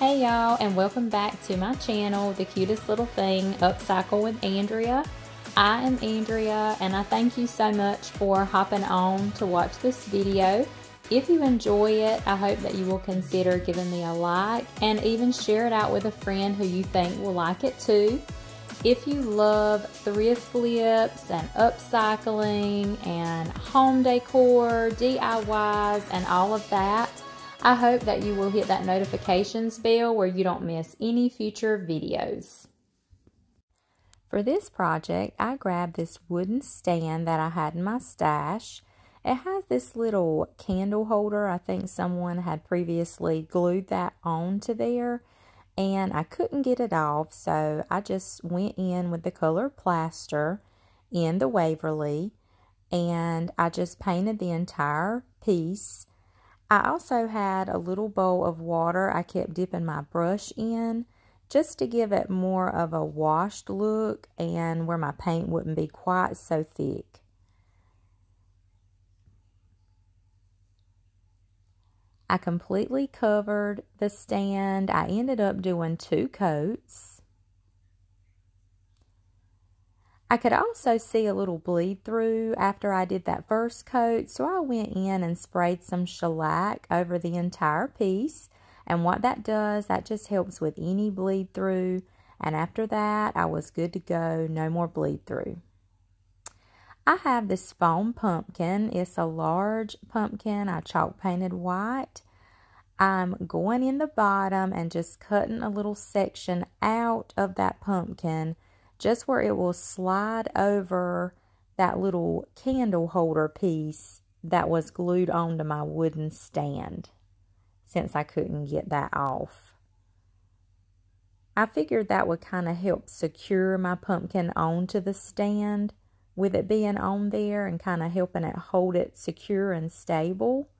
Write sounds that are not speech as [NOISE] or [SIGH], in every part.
Hey y'all, and welcome back to my channel, The Cutest Little Thing, Upcycle with Andrea. I am Andrea, and I thank you so much for hopping on to watch this video. If you enjoy it, I hope that you will consider giving me a like and even share it out with a friend who you think will like it too. If you love thrift flips and upcycling and home decor, DIYs, and all of that, I hope that you will hit that notifications bell where you don't miss any future videos. For this project, I grabbed this wooden stand that I had in my stash. It has this little candle holder. I think someone had previously glued that onto there and I couldn't get it off so I just went in with the color plaster in the Waverly and I just painted the entire piece I also had a little bowl of water I kept dipping my brush in just to give it more of a washed look and where my paint wouldn't be quite so thick. I completely covered the stand. I ended up doing two coats. I could also see a little bleed through after I did that first coat, so I went in and sprayed some shellac over the entire piece. And what that does, that just helps with any bleed through. And after that, I was good to go, no more bleed through. I have this foam pumpkin. It's a large pumpkin. I chalk painted white. I'm going in the bottom and just cutting a little section out of that pumpkin just where it will slide over that little candle holder piece that was glued onto my wooden stand since I couldn't get that off. I figured that would kind of help secure my pumpkin onto the stand with it being on there and kind of helping it hold it secure and stable.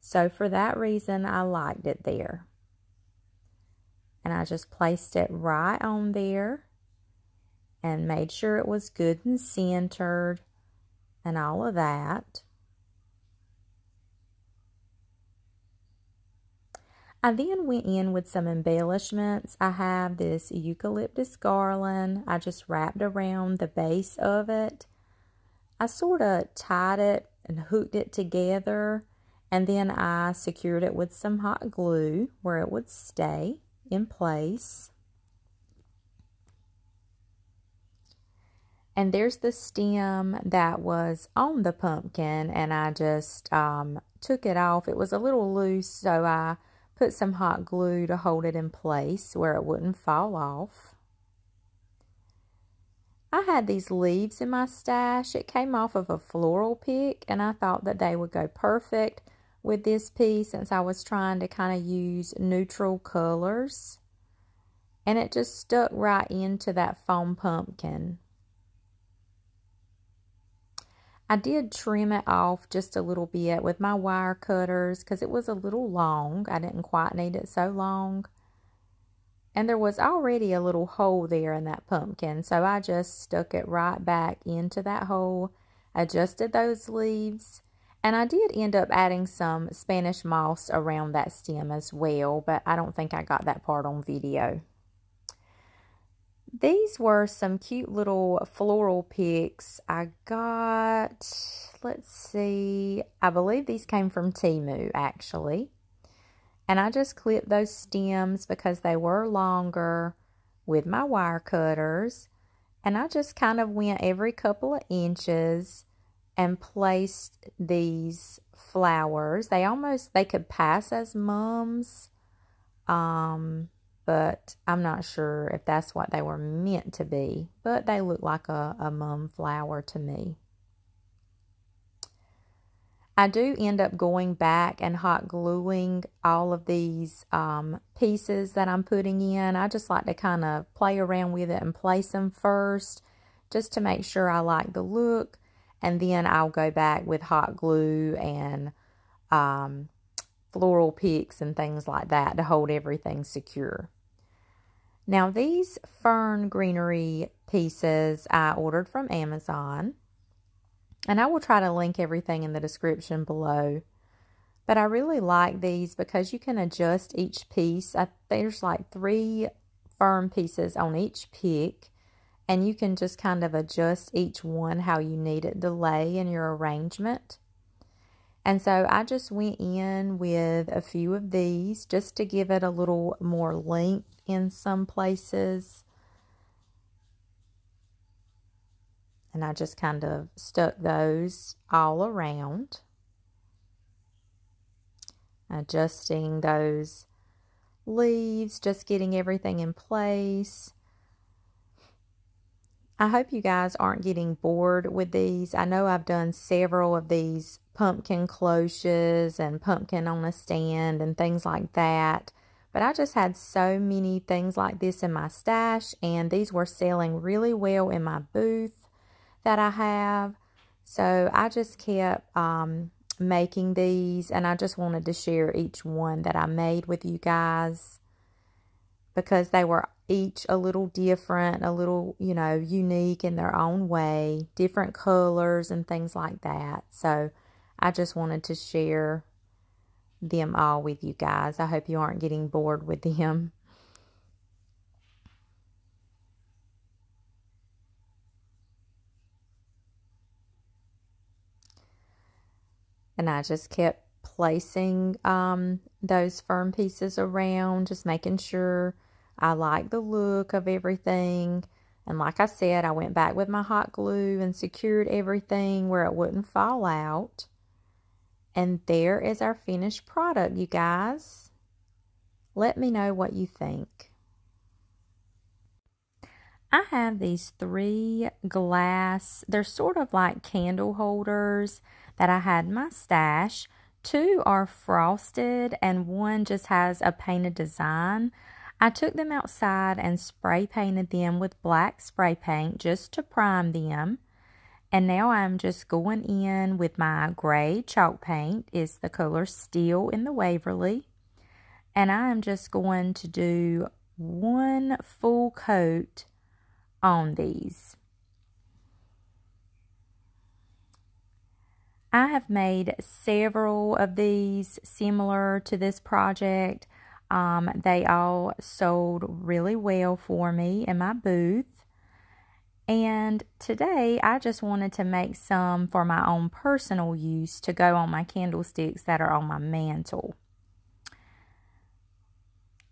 So for that reason, I liked it there. And I just placed it right on there and made sure it was good and centered and all of that. I then went in with some embellishments. I have this eucalyptus garland. I just wrapped around the base of it. I sort of tied it and hooked it together and then I secured it with some hot glue where it would stay in place. And there's the stem that was on the pumpkin and I just um, took it off. It was a little loose, so I put some hot glue to hold it in place where it wouldn't fall off. I had these leaves in my stash. It came off of a floral pick and I thought that they would go perfect with this piece since I was trying to kind of use neutral colors. And it just stuck right into that foam pumpkin. I did trim it off just a little bit with my wire cutters because it was a little long. I didn't quite need it so long. And there was already a little hole there in that pumpkin, so I just stuck it right back into that hole, adjusted those leaves, and I did end up adding some Spanish moss around that stem as well, but I don't think I got that part on video. These were some cute little floral picks I got. Let's see. I believe these came from Temu actually. And I just clipped those stems because they were longer with my wire cutters. And I just kind of went every couple of inches and placed these flowers. They almost, they could pass as mums. Um, but I'm not sure if that's what they were meant to be. But they look like a, a mum flower to me. I do end up going back and hot gluing all of these um, pieces that I'm putting in. I just like to kind of play around with it and place them first just to make sure I like the look. And then I'll go back with hot glue and um, floral picks and things like that to hold everything secure. Now these fern greenery pieces I ordered from Amazon. And I will try to link everything in the description below. But I really like these because you can adjust each piece. I, there's like three fern pieces on each pick. And you can just kind of adjust each one how you need it to lay in your arrangement. And so I just went in with a few of these just to give it a little more length in some places. And I just kind of stuck those all around adjusting those leaves, just getting everything in place. I hope you guys aren't getting bored with these. I know I've done several of these pumpkin cloches and pumpkin on a stand and things like that. But I just had so many things like this in my stash and these were selling really well in my booth that I have. So I just kept um, making these and I just wanted to share each one that I made with you guys because they were each a little different, a little, you know, unique in their own way, different colors and things like that. So I just wanted to share them all with you guys. I hope you aren't getting bored with them. and I just kept placing um, those firm pieces around, just making sure I like the look of everything. And like I said, I went back with my hot glue and secured everything where it wouldn't fall out. And there is our finished product, you guys. Let me know what you think. I have these three glass, they're sort of like candle holders that I had in my stash. Two are frosted and one just has a painted design. I took them outside and spray painted them with black spray paint just to prime them. And now I'm just going in with my gray chalk paint. It's the color Steel in the Waverly. And I am just going to do one full coat on these. I have made several of these similar to this project. Um, they all sold really well for me in my booth. And today I just wanted to make some for my own personal use to go on my candlesticks that are on my mantel.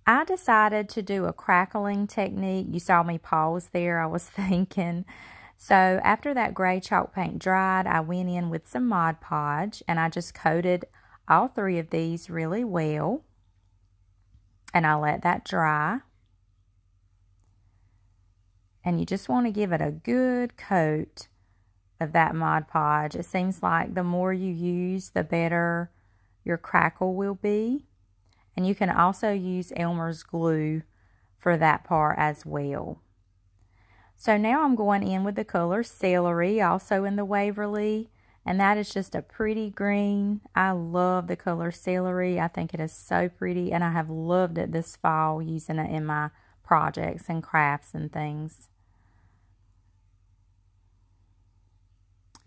I decided to do a crackling technique. You saw me pause there. I was [LAUGHS] thinking so after that gray chalk paint dried, I went in with some Mod Podge and I just coated all three of these really well. And I let that dry. And you just want to give it a good coat of that Mod Podge. It seems like the more you use, the better your crackle will be. And you can also use Elmer's glue for that part as well. So now I'm going in with the color Celery, also in the Waverly. And that is just a pretty green. I love the color Celery. I think it is so pretty. And I have loved it this fall using it in my projects and crafts and things.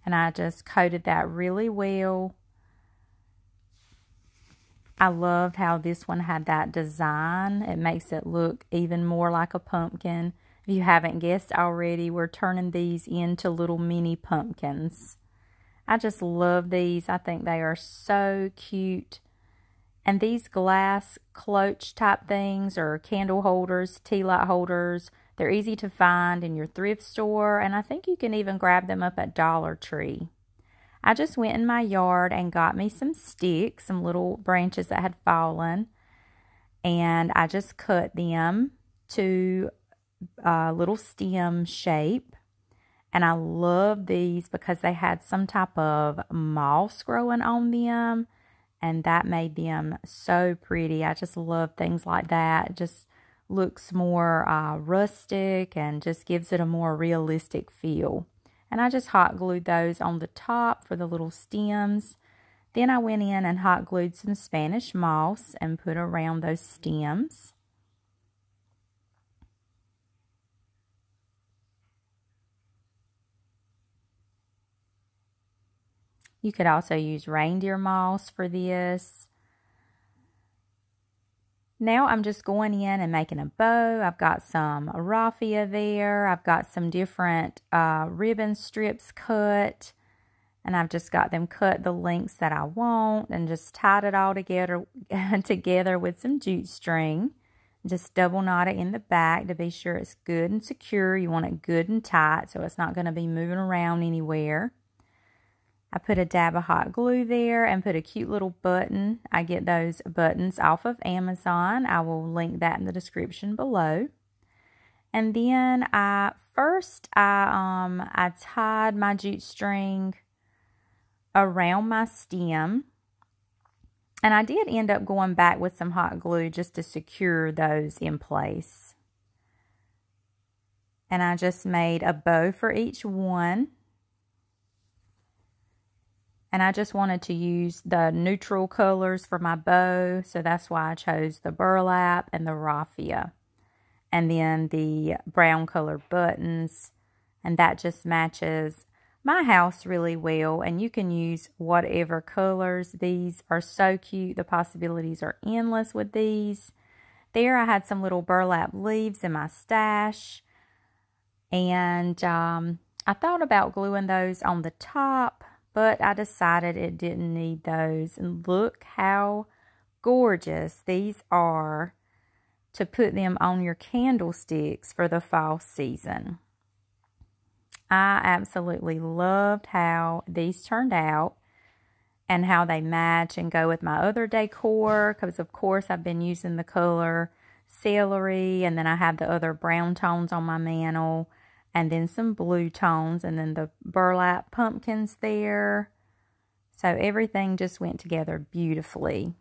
And I just coated that really well. I loved how this one had that design. It makes it look even more like a pumpkin. If you haven't guessed already, we're turning these into little mini pumpkins. I just love these. I think they are so cute. And these glass cloche type things or candle holders, tea light holders, they're easy to find in your thrift store. And I think you can even grab them up at Dollar Tree. I just went in my yard and got me some sticks, some little branches that had fallen. And I just cut them to a little stem shape. And I love these because they had some type of moss growing on them. And that made them so pretty. I just love things like that. Just looks more uh, rustic and just gives it a more realistic feel. And I just hot glued those on the top for the little stems. Then I went in and hot glued some Spanish moss and put around those stems. You could also use reindeer moss for this. Now I'm just going in and making a bow. I've got some raffia there. I've got some different uh, ribbon strips cut. And I've just got them cut the lengths that I want and just tied it all together, [LAUGHS] together with some jute string. Just double knot it in the back to be sure it's good and secure. You want it good and tight so it's not going to be moving around anywhere. I put a dab of hot glue there and put a cute little button. I get those buttons off of Amazon. I will link that in the description below. And then I first I um I tied my jute string around my stem. And I did end up going back with some hot glue just to secure those in place. And I just made a bow for each one. And I just wanted to use the neutral colors for my bow. So that's why I chose the burlap and the raffia. And then the brown color buttons. And that just matches my house really well. And you can use whatever colors. These are so cute. The possibilities are endless with these. There I had some little burlap leaves in my stash. And um, I thought about gluing those on the top but I decided it didn't need those. And look how gorgeous these are to put them on your candlesticks for the fall season. I absolutely loved how these turned out and how they match and go with my other decor because of course I've been using the color celery and then I have the other brown tones on my mantel and then some blue tones and then the burlap pumpkins there. So everything just went together beautifully.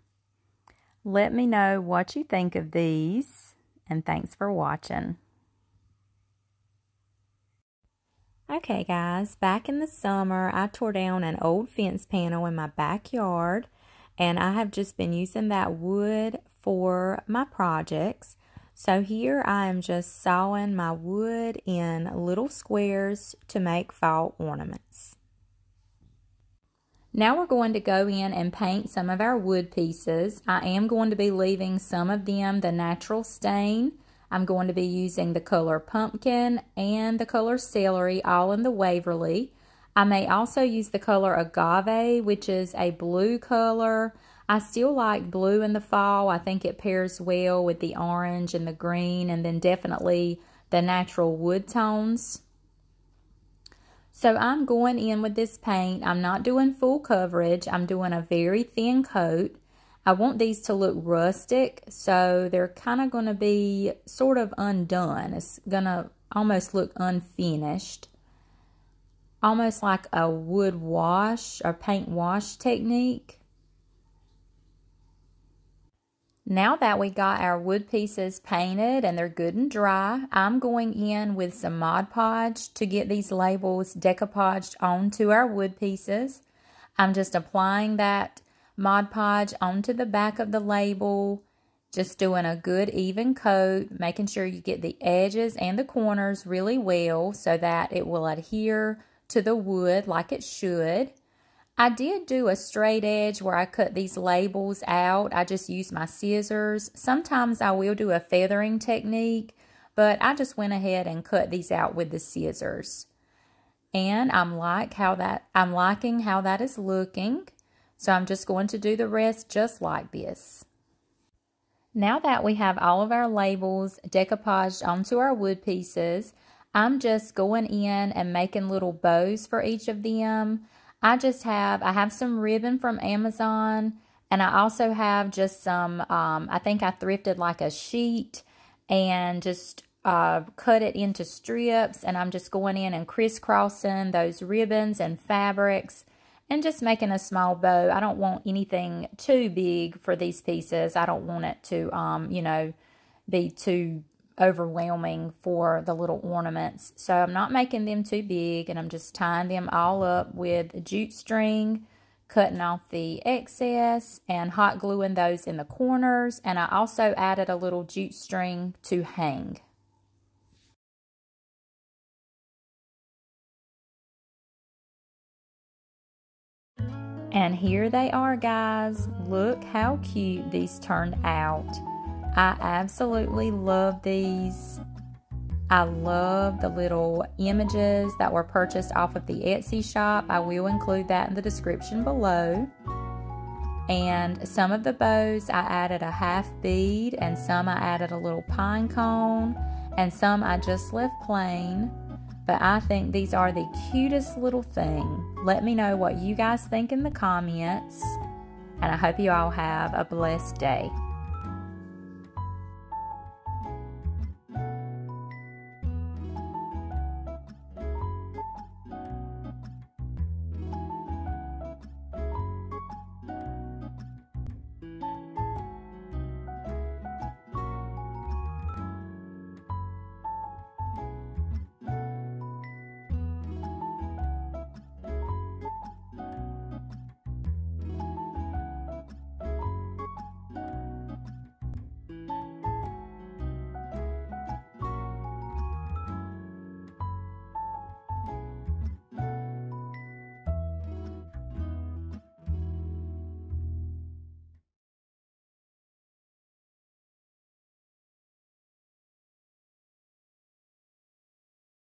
Let me know what you think of these and thanks for watching. Okay guys, back in the summer I tore down an old fence panel in my backyard and I have just been using that wood for my projects. So here I am just sawing my wood in little squares to make fall ornaments. Now we're going to go in and paint some of our wood pieces. I am going to be leaving some of them the natural stain. I'm going to be using the color pumpkin and the color celery all in the Waverly. I may also use the color agave, which is a blue color. I still like blue in the fall. I think it pairs well with the orange and the green and then definitely the natural wood tones. So I'm going in with this paint. I'm not doing full coverage. I'm doing a very thin coat. I want these to look rustic, so they're kind of going to be sort of undone. It's going to almost look unfinished. Almost like a wood wash or paint wash technique. Now that we got our wood pieces painted and they're good and dry, I'm going in with some Mod Podge to get these labels decoupaged onto our wood pieces. I'm just applying that Mod Podge onto the back of the label, just doing a good even coat, making sure you get the edges and the corners really well so that it will adhere to the wood like it should. I did do a straight edge where I cut these labels out. I just used my scissors. Sometimes I will do a feathering technique, but I just went ahead and cut these out with the scissors. And I'm like how that I'm liking how that is looking. So I'm just going to do the rest just like this. Now that we have all of our labels decoupaged onto our wood pieces, I'm just going in and making little bows for each of them. I just have, I have some ribbon from Amazon and I also have just some, um, I think I thrifted like a sheet and just uh, cut it into strips and I'm just going in and crisscrossing those ribbons and fabrics and just making a small bow. I don't want anything too big for these pieces. I don't want it to, um, you know, be too overwhelming for the little ornaments. So I'm not making them too big and I'm just tying them all up with a jute string, cutting off the excess and hot gluing those in the corners. And I also added a little jute string to hang. And here they are, guys. Look how cute these turned out. I absolutely love these. I love the little images that were purchased off of the Etsy shop. I will include that in the description below. And some of the bows I added a half bead, and some I added a little pine cone, and some I just left plain. But I think these are the cutest little thing. Let me know what you guys think in the comments. And I hope you all have a blessed day.